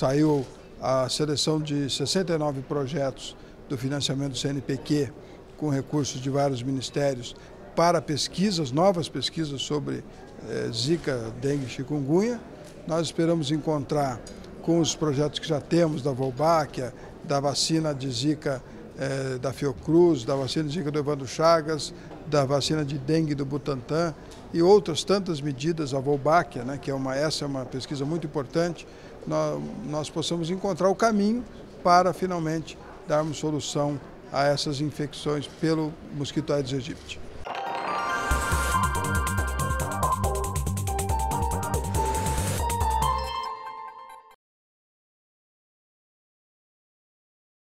saiu a seleção de 69 projetos do financiamento do CNPq, com recursos de vários ministérios, para pesquisas, novas pesquisas sobre eh, Zika, dengue e chikungunya. Nós esperamos encontrar com os projetos que já temos da Volbáquia, da vacina de Zika eh, da Fiocruz, da vacina de Zika do Evandro Chagas, da vacina de dengue do Butantan e outras tantas medidas, a Volbáquia, né, que é uma, essa é uma pesquisa muito importante, nós, nós possamos encontrar o caminho para finalmente darmos solução a essas infecções pelo mosquito Aedes aegypti.